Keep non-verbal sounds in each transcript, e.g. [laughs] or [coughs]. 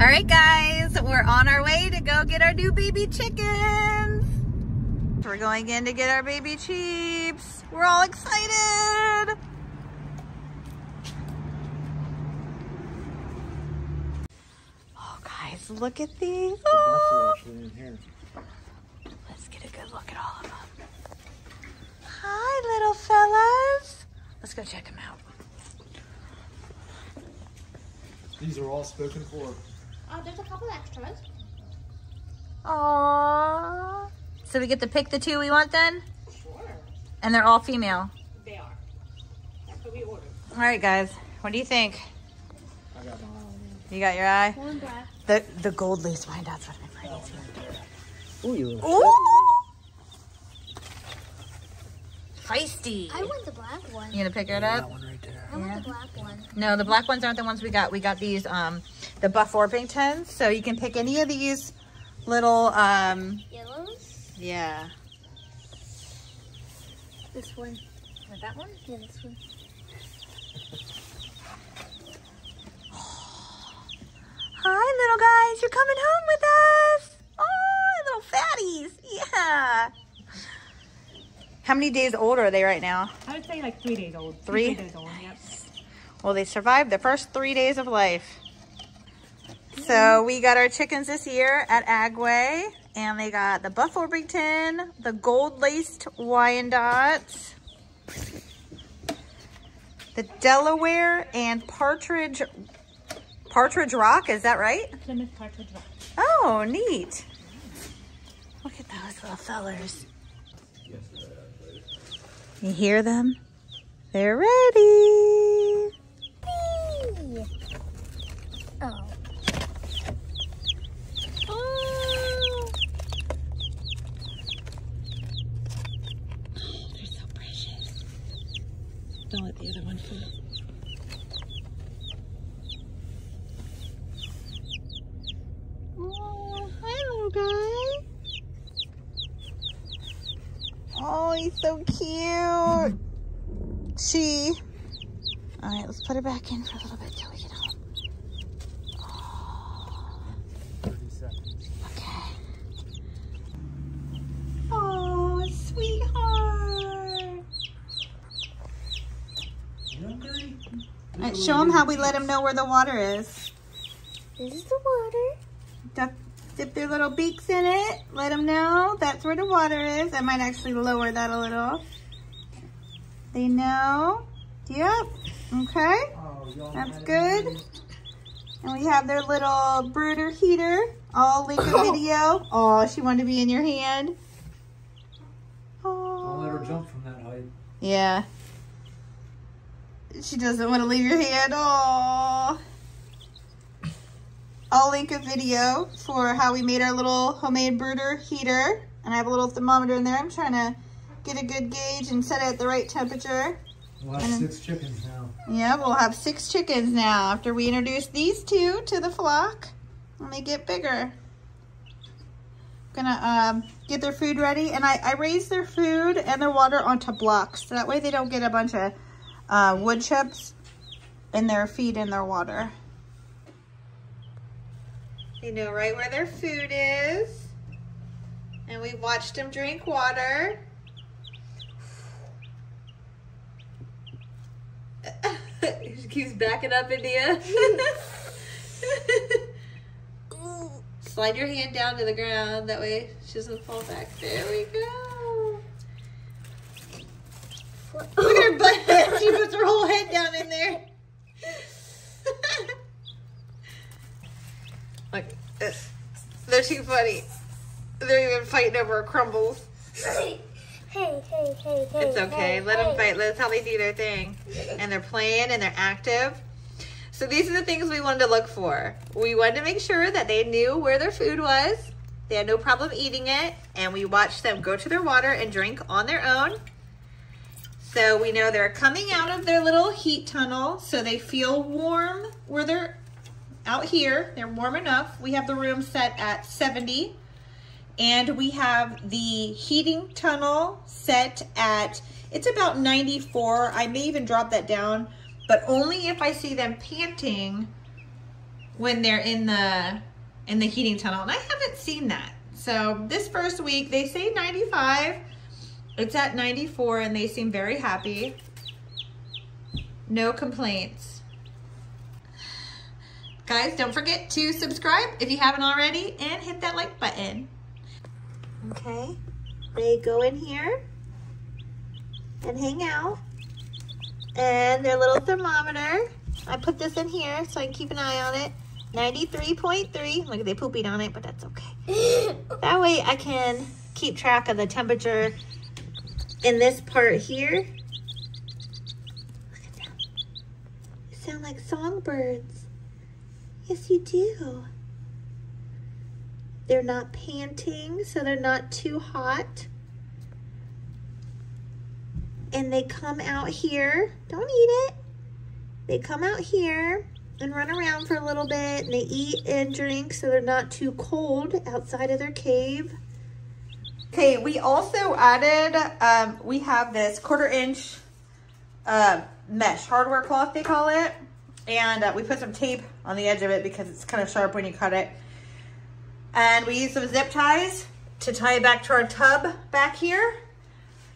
All right, guys, we're on our way to go get our new baby chickens. We're going in to get our baby cheeps. We're all excited. Oh, guys, look at these. Oh. Let's get a good look at all of them. Hi, little fellas. Let's go check them out. These are all spoken for. Uh, there's a couple extras. Aww. So we get to pick the two we want then? Sure. And they're all female. They are. That's what we ordered. All right, guys. What do you think? I got my eye on You got your eye? One black. The the gold lace wine, that's what I'm ready to. Ooh, you Ooh! Feisty. I want the black one. You gonna pick it that up? one right there. I want the black one. No, the black ones aren't the ones we got. We got these, um, the Buff Orpingtons. So you can pick any of these little, um, Yellows. yeah. This one. Like that one? Yeah, this one. [gasps] Hi, little guys. You're coming home with us. Oh, little fatties. Yeah. How many days old are they right now? I would say like three days old. Two, Three? days old, yep. Well, they survived the first three days of life. So mm-hmm. we got our chickens this year at Agway, and they got the Buff Orpington, the gold-laced Wyandotte, the Delaware, and Partridge Partridge Rock. Is that right? Plymouth Partridge Rock. Oh, neat. Look at those little fellers. You hear them? They're ready. Oh. Oh. They're so precious. Don't let the other one fall. Oh, hi, little guy. Oh, he's so cute. She. All right, let's put her back in for a little bit till we get home. Oh, 30 seconds. okay. Oh, sweetheart. Hungry? All right, show them how we let them know where the water is. This is the water. Duck, dip their little beaks in it. Let them know that's where the water is. I might actually lower that a little. They know. Yep. Okay. That's good. And we have their little brooder heater. I'll link a video. Oh, she wanted to be in your hand. Don't let her jump from that height. Yeah. She doesn't want to leave your hand. Oh. I'll link a video for how we made our little homemade brooder heater. And I have a little thermometer in there. I'm trying to get a good gauge and set it at the right temperature. We'll have six chickens now. Yeah, we'll have six chickens now after we introduce these two to the flock when they get bigger. Gonna um, get their food ready, and I, I raise their food and their water onto blocks. So that way they don't get a bunch of uh, wood chips in their feed and their water. They know right where their food is. And we've watched them drink water. She keeps backing up, India. [laughs] Slide your hand down to the ground. That way she doesn't fall back. There we go. Look at her butt. [laughs] she puts her whole head down in there. [laughs] Look, this. They're too funny. They're even fighting over crumbles. Hey, hey. It's okay. hey, Let them fight. That's how they do their thing. And they're playing and they're active. So these are the things we wanted to look for. We wanted to make sure that they knew where their food was. They had no problem eating it. And we watched them go to their water and drink on their own. So we know they're coming out of their little heat tunnel. So they feel warm where they're out here. They're warm enough. We have the room set at 70. And we have the heating tunnel set at, it's about 94. I may even drop that down, but only if I see them panting when they're in the in the heating tunnel, and I haven't seen that. So this first week, they say 95. It's at 94, and they seem very happy. No complaints. Guys, don't forget to subscribe if you haven't already, and hit that like button. Okay, they go in here and hang out. And their little thermometer, I put this in here so I can keep an eye on it. 93.3. Look, they pooping on it, but that's okay. [laughs] that way I can keep track of the temperature in this part here. Look at them. You sound like songbirds. Yes, you do. They're not panting, so they're not too hot. And they come out here. Don't eat it. They come out here and run around for a little bit and they eat and drink so they're not too cold outside of their cave. Okay, we also added, um, we have this quarter inch uh, mesh hardware cloth they call it. And uh, we put some tape on the edge of it because it's kind of sharp when you cut it. And we use some zip ties to tie it back to our tub back here.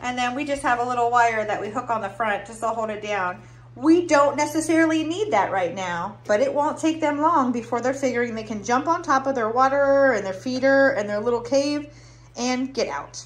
And then we just have a little wire that we hook on the front just to hold it down. We don't necessarily need that right now, but it won't take them long before they're figuring they can jump on top of their waterer and their feeder and their little cave and get out.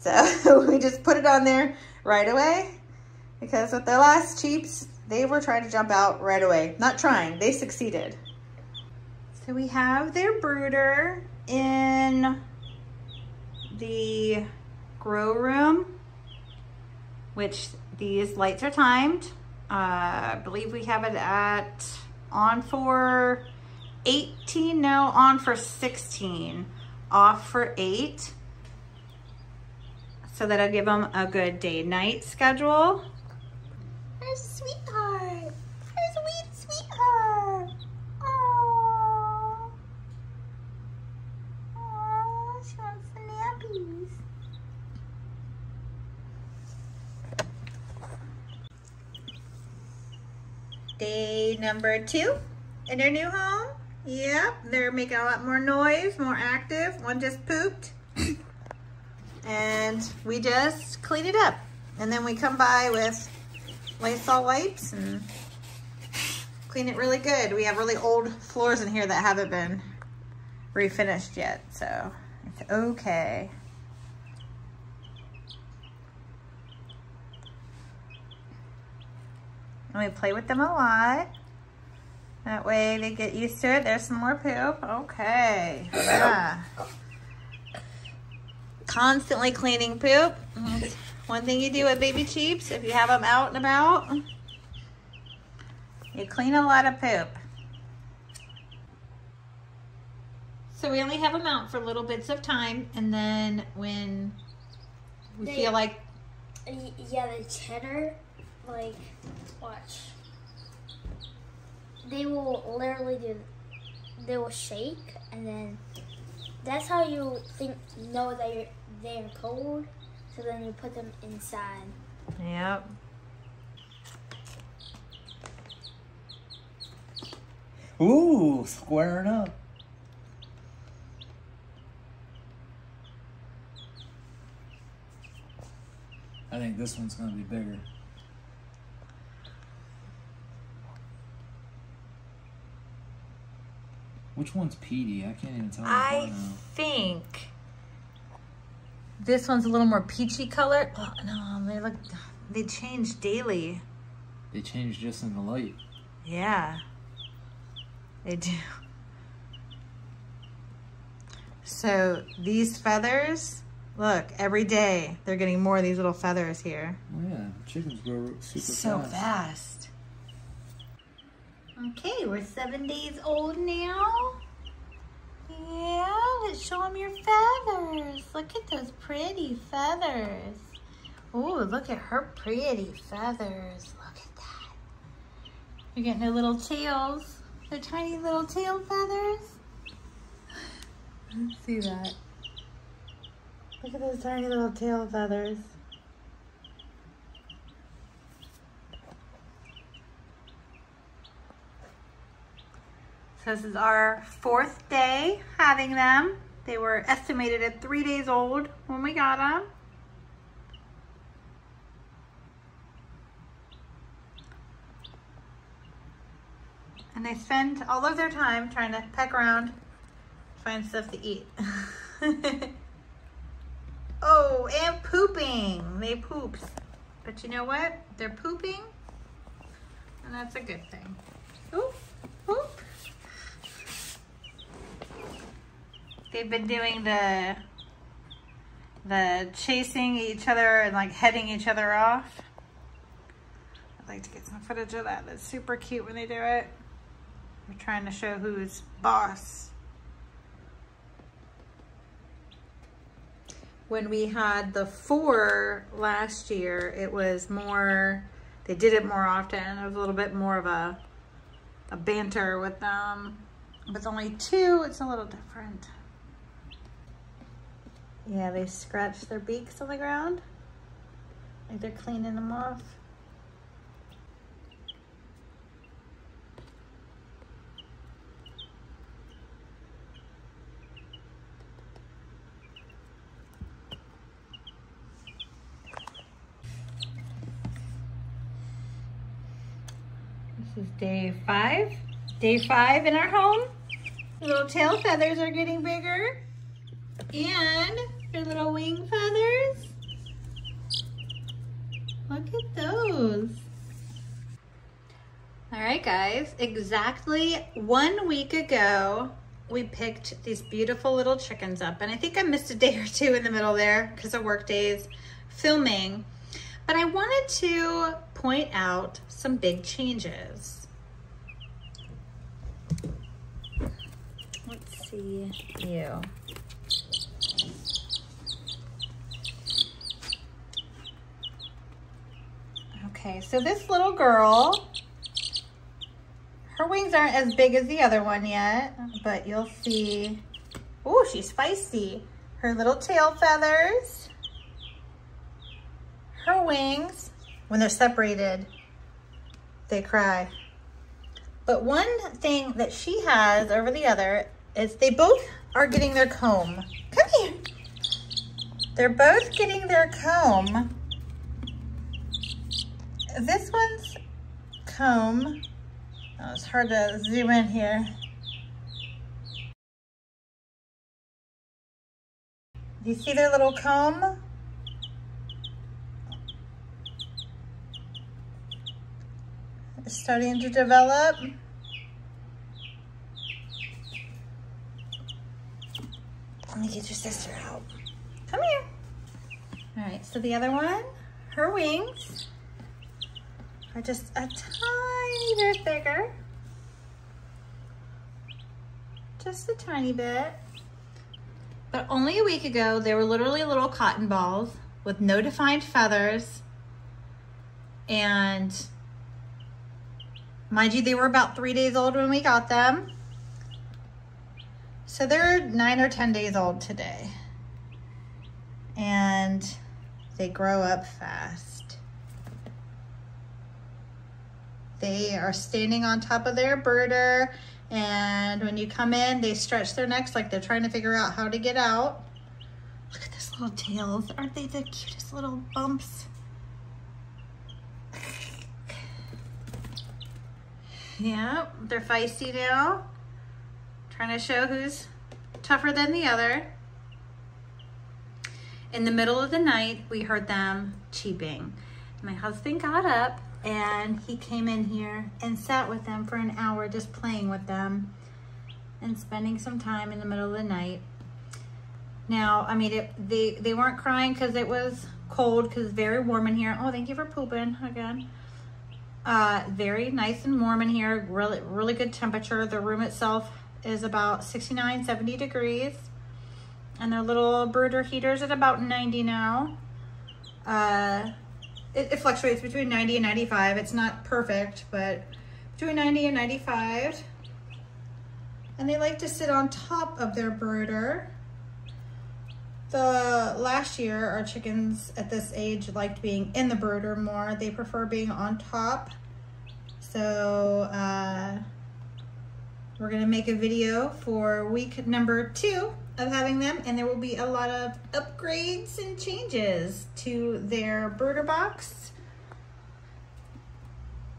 So [laughs] we just put it on there right away because with the last cheeps, they were trying to jump out right away. Not trying, they succeeded. So we have their brooder in the grow room, which these lights are timed. Uh, I believe we have it at on for 18, no, on for 16, off for eight. So that'll give them a good day-night schedule. There's sweetheart. There's sweetheart. Aww. Aww, she wants some nappies. Day number two in their new home. Yep, they're making a lot more noise, more active. One just pooped. [coughs] and we just clean it up. And then we come by with Lysol wipes and clean it really good. We have really old floors in here that haven't been refinished yet, so it's okay. And we play with them a lot. That way they get used to it. There's some more poop. Okay. Yeah. Constantly cleaning poop. That's [laughs] one thing you do with baby cheeps, if you have them out and about, you clean a lot of poop. So we only have them out for little bits of time, and then when we They- feel like Yeah, the cheddar, like, watch. They will literally do, they will shake, and then that's how you think know that you're they're cold. So then you put them inside. Yep. Ooh, squaring up. I think this one's gonna be bigger. Which one's Petey? I can't even tell. I think this one's a little more peachy colored. Oh, no, they look, they change daily. They change just in the light. Yeah, they do. So these feathers, look, every day they're getting more of these little feathers here. Oh yeah, chickens grow super so fast. fast. Okay, we're seven days old now. Yeah, let's show them your feathers. Look at those pretty feathers. Oh, look at her pretty feathers. Look at that. You're getting their little tails. Their tiny little tail feathers. Let's see that. Look at those tiny little tail feathers. So this is our fourth day having them. They were estimated at three days old when we got them. And they spend all of their time trying to peck around, find stuff to eat. [laughs] oh, and pooping. They poops. But you know what? They're pooping, and that's a good thing. Oop, They've been doing the the chasing each other and like heading each other off. I'd like to get some footage of that. That's super cute when they do it. We're trying to show who's boss. When we had the four last year, it was more, they did it more often. It was a little bit more of a, a banter with them. With only two, it's a little different. Yeah, they scratch their beaks on the ground. Like they're cleaning them off. This is day five. Day five in our home. Little tail feathers are getting bigger. And their little wing feathers. Look at those. All right, guys, exactly one week ago, we picked these beautiful little chickens up. And I think I missed a day or two in the middle there because of work days filming. But I wanted to point out some big changes. Let's see you. Okay, so this little girl, her wings aren't as big as the other one yet, but you'll see, oh, she's feisty. Her little tail feathers, her wings, when they're separated, they cry. But one thing that she has over the other is they both are getting their comb. Come here. They're both getting their comb this one's comb. Oh, it's hard to zoom in here. Do you see their little comb? It's starting to develop. Let me get your sister out. Come here. All right, so the other one, her wings are just a tiny bit bigger. Just a tiny bit. But only a week ago, they were literally little cotton balls with no defined feathers. And mind you, they were about three days old when we got them. So they're nine or 10 days old today. And they grow up fast. They are standing on top of their brooder and when you come in, they stretch their necks like they're trying to figure out how to get out. Look at those little tails. Aren't they the cutest little bumps? Yeah, they're feisty now. Trying to show who's tougher than the other. In the middle of the night, we heard them cheeping. My husband got up and he came in here and sat with them for an hour just playing with them and spending some time in the middle of the night. Now, I mean, it, they, they weren't crying because it was cold because it's very warm in here. Oh, thank you for pooping again. Uh, very nice and warm in here. Really, really good temperature. The room itself is about 69, 70 degrees. And their little brooder heater's at about 90 now. Uh, it, it fluctuates between 90 and 95. It's not perfect, but between 90 and 95. And they like to sit on top of their brooder. The last year, our chickens at this age liked being in the brooder more. They prefer being on top. So uh, we're gonna make a video for week number two of having them, and there will be a lot of upgrades and changes to their brooder box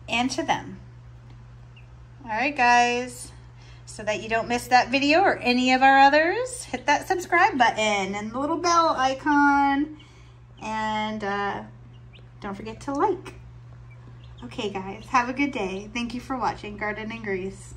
and to them. All right, guys. So that you don't miss that video or any of our others, hit that subscribe button and the little bell icon. And uh, don't forget to like. Okay, guys, have a good day. Thank you for watching Garden and Grease.